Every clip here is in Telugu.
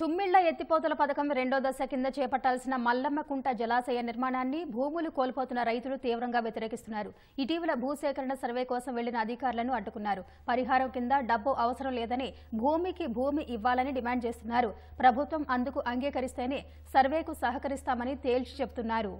తుమ్మిళ్ళ ఎత్తిపోతల పథకం రెండో దశ కింద చేపట్టాల్సిన మల్లమ్మకుంట జలాశయ నిర్మాణాన్ని భూములు కోల్పోతున్న రైతులు తీవ్రంగా వ్యతిరేకిస్తున్నారు. ఇటీవల భూసేకరణ సర్వే కోసం వెళ్ళిన అధికారులను అడ్డుకున్నారు. పరిహారం కింద డబ్బు అవసరం లేదని భూమికి భూమి ఇవ్వాలని డిమాండ్ చేస్తున్నారు. ప్రభుత్వం అందుకు అంగీకరిస్తేనే సర్వేకు సహకరిస్తామని తేల్చి చెబుతున్నారు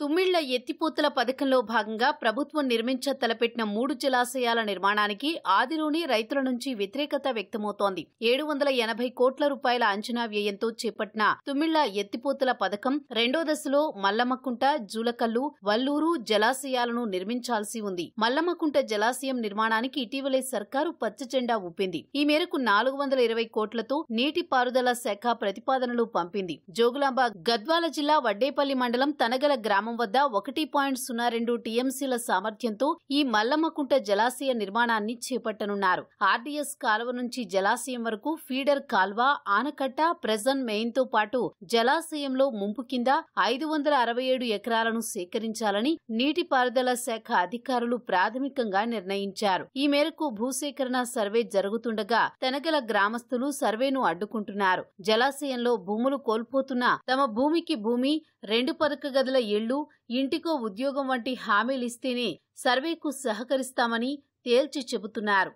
తుమ్మిళ్ళ ఎత్తిపోతుల పథకంలో భాగంగా ప్రభుత్వం నిర్మించ తలపెట్టిన మూడు జలాశయాల నిర్మాణానికి ఆదిలోనే రైతుల నుంచి వ్యతిరేకత వ్యక్తమవుతోంది. ఏడు వందల ఎనభై కోట్ల రూపాయల అంచనా వ్యయంతో చేపట్టిన తుమ్మిళ్ళ ఎత్తిపోతుల పథకం రెండో దశలో మల్లమ్మకుంట జూలకల్లు వల్లూరు జలాశయాలను నిర్మించాల్సి ఉంది. మల్లమ్మకుంట జలాశయం నిర్మాణానికి ఇటీవలే సర్కారు పచ్చజెండా ఊపింది. ఈ మేరకు నాలుగు వందల ఇరవై కోట్లతో నీటిపారుదల శాఖ ప్రతిపాదనలు పంపింది. జోగులాంబ గద్వాల జిల్లా వడ్డేపల్లి మండలం తనగల గ్రామం వద్ద ఒకటి పాయింట్ సున్నా రెండు టీఎంసీల సామర్థ్యంతో ఈ మల్లమ్మకుంట జలాశయ నిర్మాణాన్ని చేపట్టనున్నారు. ఆర్డీఎస్ కాలువ నుంచి జలాశయం వరకు ఫీడర్ కాల్వ ఆనకట్ట ప్రెజన్ మెయిన్తో పాటు జలాశయంలో ముంపు కింద ఐదు వందల అరవై ఏడు ఎకరాలను సేకరించాలని నీటిపారుదల శాఖ అధికారులు ప్రాథమికంగా నిర్ణయించారు. ఈ మేరకు భూసేకరణ సర్వే జరుగుతుండగా తెనగల గ్రామస్తులు సర్వేను అడ్డుకుంటున్నారు. జలాశయంలో భూములు కోల్పోతున్న తమ భూమికి భూమి రెండు పదక గదుల ఇళ్ళు ఇంటికో ఉద్యోగం వంటి హామీలిస్తేనే సర్వేకు సహకరిస్తామని తేల్చి చెబుతున్నారు.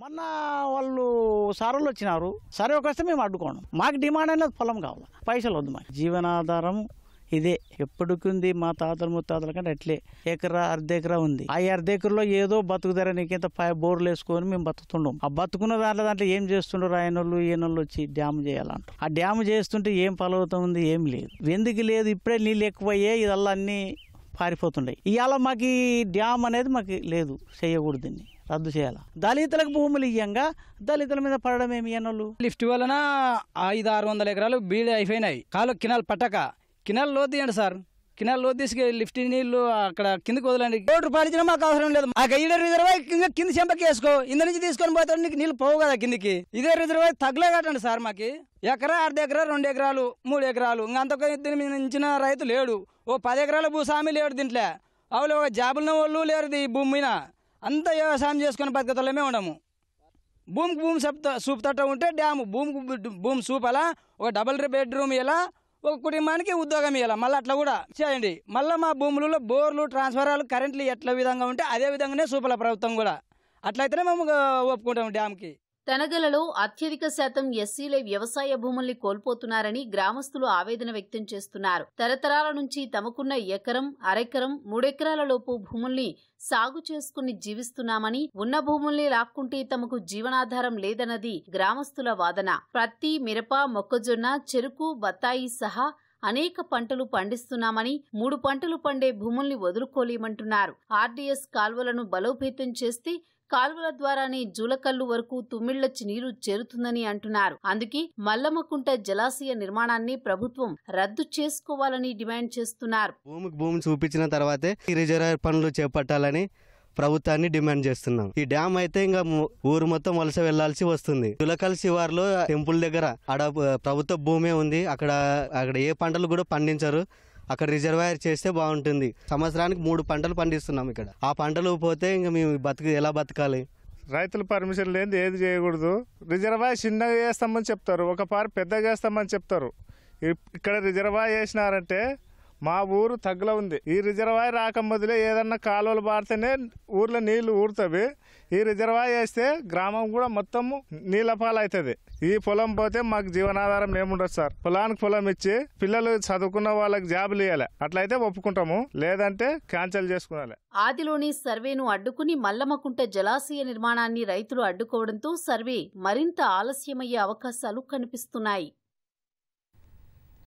మొన్న వాళ్ళు సార్లు వచ్చినారు. సరే వస్తే మేము అడ్డుకోండి. మాకు డిమాండ్ అనేది పొలం కావాలి? పైసలు వద్దు మాకు. జీవనాధారం ఇదే. ఎప్పటికుంది మా తాతల ముత్తాతల కంటే అట్లే. ఎకరా అర్ధెకరా ఉంది. ఆ అర్ధెకరలో ఏదో బతుకుతారా నీకింత పై బోర్లు వేసుకొని మేము బతుకుతుండం ఆ బతుకున్న దాంట్లో దాంట్లో ఏం చేస్తుండ్రు ఆయనోళ్ళు ఈయనోళ్ళు వచ్చి డ్యామ్ చేయాలంట ఆ డ్యామ్ చేస్తుంటే ఏం ఫలవుతుంది ఏం లేదు. ఎందుకు లేదు? ఇప్పుడే నీళ్ళు ఎక్కువయ్యే ఇదల్లా అన్ని పారిపోతుండే ఇవాళ మాకు ఈ డ్యామ్ అనేది మాకు లేదు. చేయకూడదు దీన్ని. రద్దు చేయాలి? దళితులకు భూములు ఇయ్యంగా దళితుల మీద పడడం ఏమి లిఫ్ట్ వలన ఐదు ఆరు వందల ఎకరాలు బీడీ అయిపోయినాయి. కాలు కినాల్ పట్టక కినాల్ లోతు తీయండి సార్. కినాల్ లోతు తీసుకు లిఫ్ట్ నీళ్ళు అక్కడ కిందకి వదలండి. కోటి రూపాయలు ఇచ్చినా మాకు అవసరం లేదు. ఆ గైడ రిజర్వాయర్ కింద కింద చెంపకి వేసుకో. ఇంద నుంచి తీసుకొని పోతాడు నీకు నీళ్ళు పోవు కదా కిందికి. ఇదే రిజర్వాయర్ తగ్గలే కట్టండి సార్ మాకి. ఎకరా అర్ధ ఎకరా రెండు ఎకరాలు మూడు ఎకరాలు ఇంకా అంతకు దీని మీద మించిన రైతు లేడు. ఓ పది ఎకరాల భూస్వామి లేడు దీంట్లో. అవులు ఒక జాబులున్న వాళ్ళు లేరు ఈ భూమి మీద. అంతా వ్యవసాయం చేసుకుని బతుకతలమే ఉండము. భూమికి భూమి సప్త చూపుతట్ట ఉంటే డ్యాము. భూమికి భూమి భూమి అలా ఒక డబల్ బెడ్రూమ్ ఇలా ఒక కుటుంబానికి ఉద్యోగం ఇవ్వాలి మళ్ళీ అట్లా కూడా చేయండి. మళ్ళీ మా భూములలో బోర్లు ట్రాన్స్ఫారాలు కరెంట్లు ఎట్లా విధంగా ఉంటే అదే విధంగానే సూపల ప్రభుత్వం కూడా. అట్లయితేనే మేము ఒప్పుకుంటాం డ్యామ్కి. తెనగలలో అత్యధిక శాతం ఎస్సీలే వ్యవసాయ భూముల్ని కోల్పోతున్నారని గ్రామస్తులు ఆవేదన వ్యక్తం చేస్తున్నారు. తరతరాల నుంచి తమకున్న ఎకరం అరెకరం మూడెకరాలలోపు భూముల్ని సాగు చేసుకుని జీవిస్తున్నామని ఉన్న భూముల్ని లాక్కుంటే తమకు జీవనాధారం లేదన్నది గ్రామస్తుల వాదన. ప్రత్తి మిరప మొక్కజొన్న చెరుకు బత్తాయి సహా అనేక పంటలు పండిస్తున్నామని మూడు పంటలు పండే భూముల్ని వదులుకోలేమంటున్నారు. ఆర్డీఎస్ కాల్వలను బలోపేతం చేస్తే కాల్వల ద్వారానే జూలకల్లు వరకు తుమ్మిళ్ళచ్చి నీరు చేరుతుందని అంటున్నారు. అందుకే మల్లమ్మకుంట జలాశయ నిర్మాణాన్ని ప్రభుత్వం రద్దు చేసుకోవాలని డిమాండ్ చేస్తున్నారు. భూమికి భూమి చూపించిన తర్వాతే రిజర్వాయర్ పనులు చేపట్టాలని ప్రభుత్వాన్ని డిమాండ్ చేస్తున్నాం. ఈ డ్యామ్ అయితే ఇంకా ఊరు మొత్తం వలస వెళ్ళాల్సి వస్తుంది. తులకల్ శివార్లో టెంపుల్ దగ్గర ఆడ ప్రభుత్వ భూమే ఉంది. అక్కడ అక్కడ ఏ పంటలు కూడా పండించరు. అక్కడ రిజర్వాయర్ చేస్తే బాగుంటుంది. సంవత్సరానికి మూడు పంటలు పండిస్తున్నాం ఇక్కడ. ఆ పంటలు పోతే ఇంకా మేము బతుకు ఎలా బతకాలి? రైతుల పర్మిషన్ లేని ఏది చేయకూడదు. రిజర్వాయర్ చిన్నగా చేస్తామని చెప్తారు. ఒక పార్ పెద్దగా చేస్తామని చెప్తారు. ఇక్కడ రిజర్వాయర్ చేసినారంటే మా ఊరు తగ్గల ఉంది. ఈ రిజర్వాయర్ రాక ఏదన్నా కాలువలు పారితేనే ఊర్లో నీళ్ళు ఊరుతుంది ఈ రిజర్వాయర్ వేస్తే గ్రామం కూడా మొత్తము నీళ్ళ పాలవుతుంది ఈ పొలం పోతే మాకు జీవనాధారం ఏముండదు సార్. పొలానికి పొలం ఇచ్చి పిల్లలు చదువుకున్న వాళ్ళకి జాబులు ఇవ్వాలి అట్లయితే ఒప్పుకుంటాము. లేదంటే క్యాన్సిల్ చేసుకోవాలి ఆదిలోని సర్వేను అడ్డుకుని మల్లమ్మకుంట జలాశయ నిర్మాణాన్ని రైతులు అడ్డుకోవడంతో సర్వే మరింత ఆలస్యమయ్యే అవకాశాలు కనిపిస్తున్నాయి.